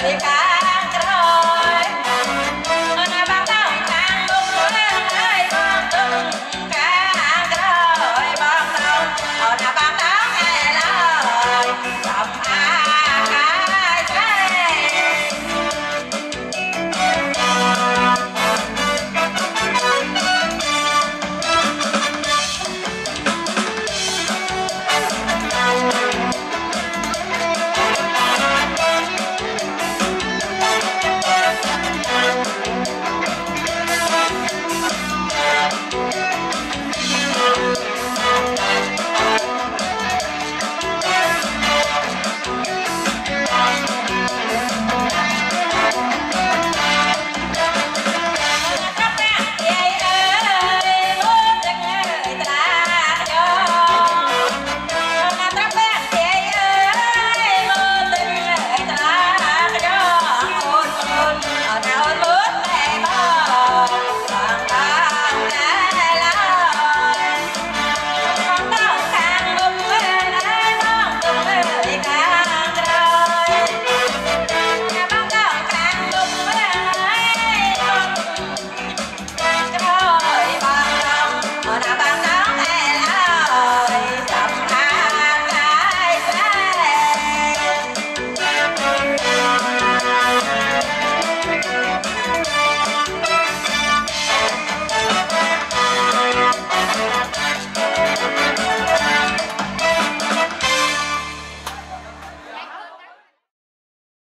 Here.